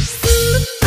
i'm Oops.